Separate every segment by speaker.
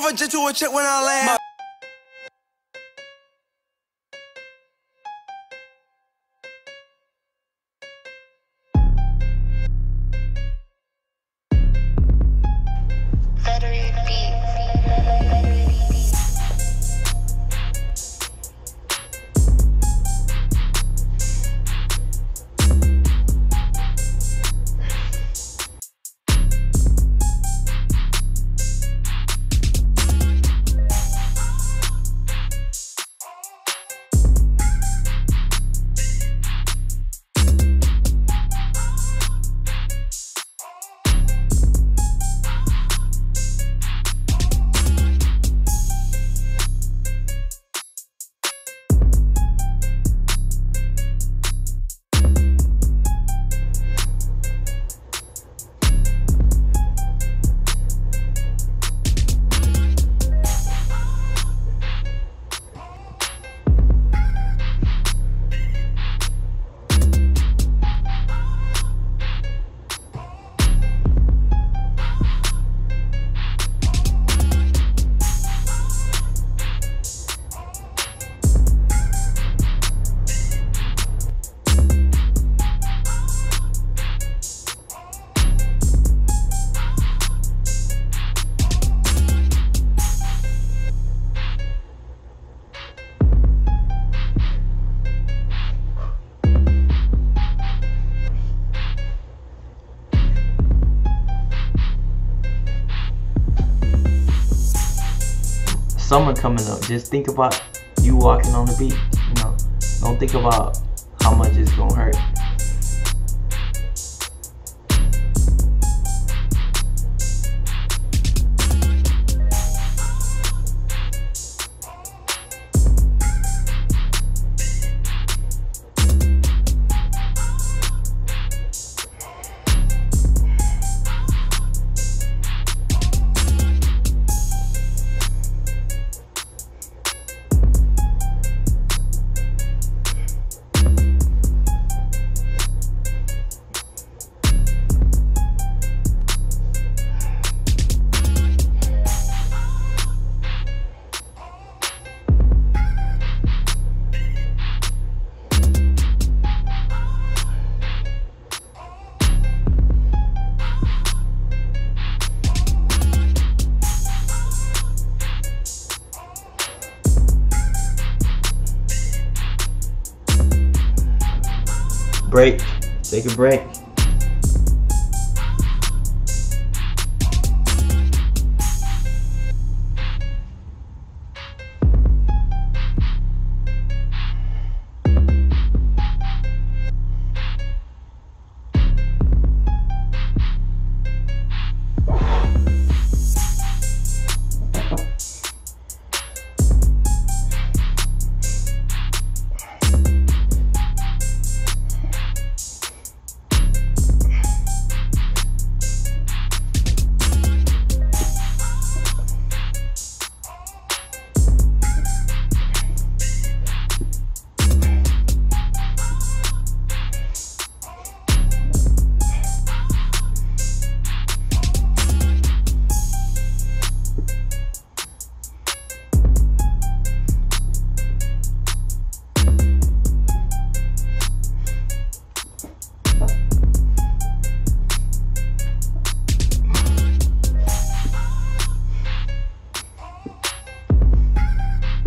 Speaker 1: a jet to a check when I land.
Speaker 2: Frederick
Speaker 3: Summer coming up. Just think about you walking on the beach. You know, don't think about how much it's gonna hurt. Break. Take a break.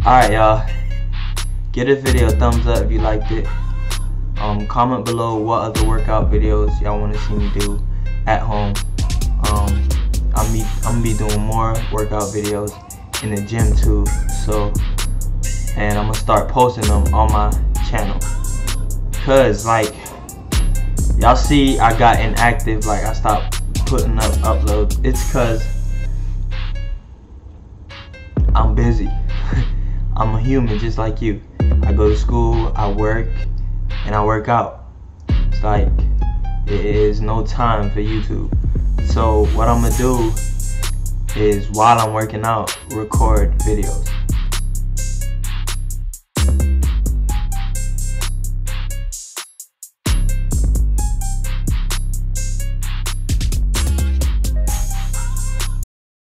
Speaker 3: Alright, y'all. Give this video a thumbs up if you liked it. Um, comment below what other workout videos y'all want to see me do at home. Um, I'm, be, I'm gonna be doing more workout videos in the gym too. So, and I'm gonna start posting them on my channel. Cause like, y'all see I got inactive, like I stopped putting up uploads. It's cause I'm busy. I'm a human just like you. I go to school, I work, and I work out. It's like it is no time for YouTube. So what I'm gonna do is while I'm working out, record videos.